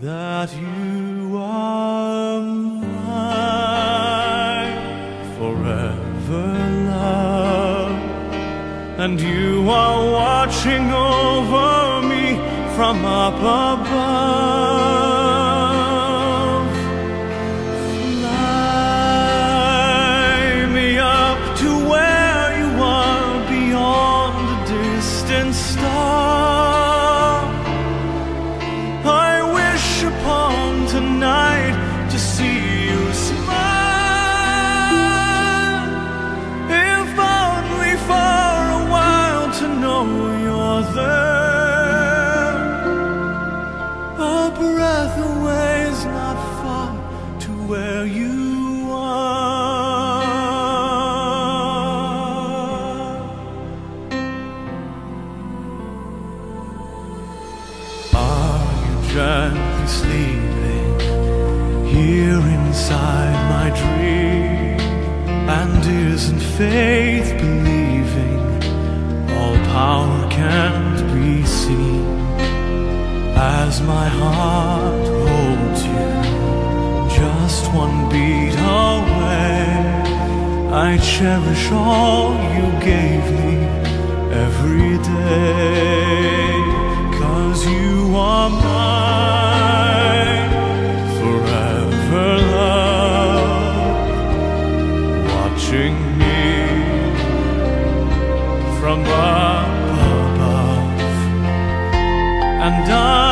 that you are mine forever, love? And you are watching over me from up above. Where you are. Are you gently sleeping here inside my dream? And isn't faith believing all power can't be seen? As my heart holds you, just one beat away. I cherish all you gave me every day. Cause you are mine, forever love. Watching me from above, and I.